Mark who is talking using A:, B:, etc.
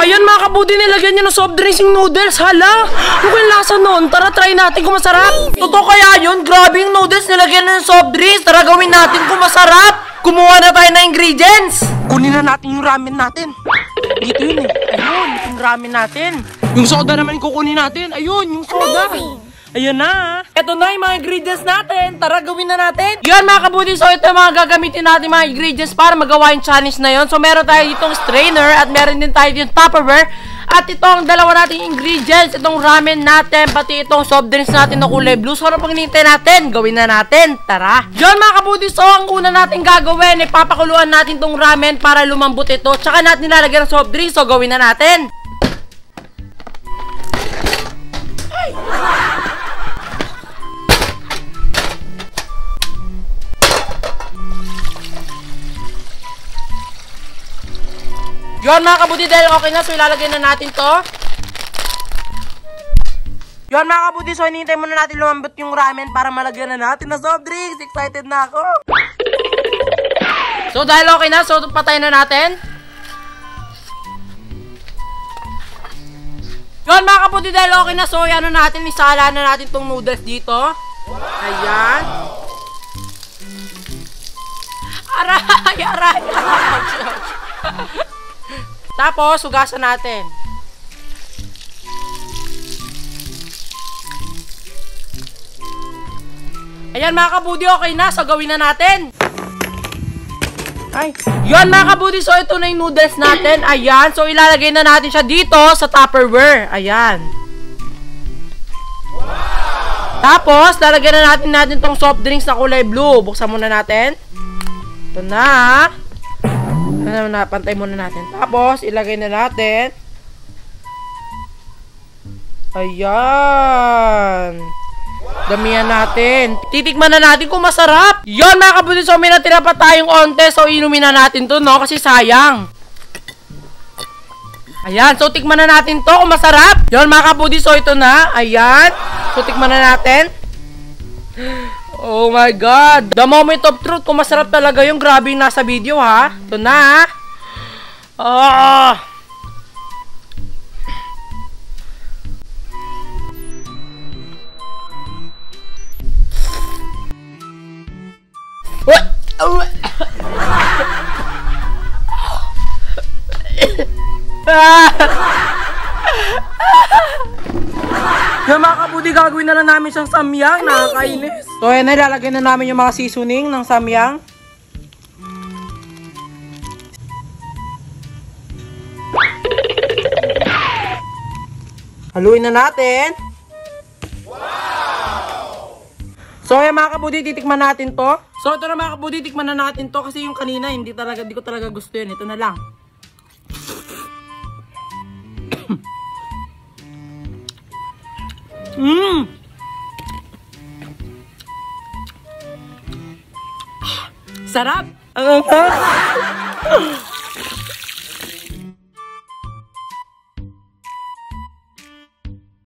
A: Ayan mga kabudi, nilagyan niya ng soft drinks yung noodles. Hala, ano kayong lasa nun? Tara, try natin kung masarap. Totoo kaya yun? Grabe yung noodles, nilagyan na ng soft drinks. Tara, gawin natin kung masarap. Kumuha na tayo ng ingredients. Kunin na natin yung ramen natin. Dito yun eh. Ayun, yung ramen natin. Yung soda naman yung kukunin natin. Ayun, yung soda. Ayun na. Ito na yung mga ingredients natin. Tara, gawin na natin. Yan mga kabudi. So, ito yung mga gagamitin natin mga ingredients para magawa yung challenge na yon. So, meron tayo ditong strainer at meron din tayo ditong tupperware. At itong dalawa nating ingredients, itong ramen natin, pati itong soft drinks natin na kulay blue. So, ano pang hinihintay natin? Gawin na natin. Tara. Yan mga kabudi. So, ang una natin gagawin, ipapakuluan natin itong ramen para lumambot ito. Tsaka natin nilalagyan ng soft drinks. So, gawin na natin. Yun mga kabuti dahil okay na so ilalagay na natin to. Yun mga kabuti so hinihintay muna natin lumambot yung ramen para malagyan na natin na soft drinks. Excited na ako. So dahil okay na so patay na natin. Yun mga kabuti dahil okay na so yan na natin isala na natin tong noodles dito. Ayan. Aray! Aray! Tapos, hugasan natin. Ayan mga kabudi, okay na. So, gawin na natin. Ay. Yun mga kabudi, so ito na yung noodles natin. Ayan. So, ilalagay na natin siya dito sa Tupperware. Ayan. Tapos, lalagyan na natin natin tong soft drinks na kulay blue. Buksan muna natin. Ito na. Ano na, pantay muna natin. Tapos, ilagay na natin. Ayan. Damihan natin. Titikman na natin kung masarap. Yon mga kabuti. So, may pa tayong onte. So, inumin na natin to, no? Kasi sayang. Ayan. So, tikman na natin to kung masarap. Yon mga kabuti. So, ito na. Ayan. So, tikman na natin. Oh my God! The moment of truth, kung masarap talaga yung grabe nasa video ha. Ito na Ah! What? Yung mga kabudi, gagawin na lang namin siyang samyang. Nakakainis. So, ayan na, ilalagay na namin yung mga seasoning ng samyang. Haluin na natin. So, ayan mga kabudi, titikman natin to. So, ito na mga kabudi, tikman na natin to kasi yung kanina, hindi talaga, hindi ko talaga gusto yun. Ito na lang. Mmm! Sarap! Ang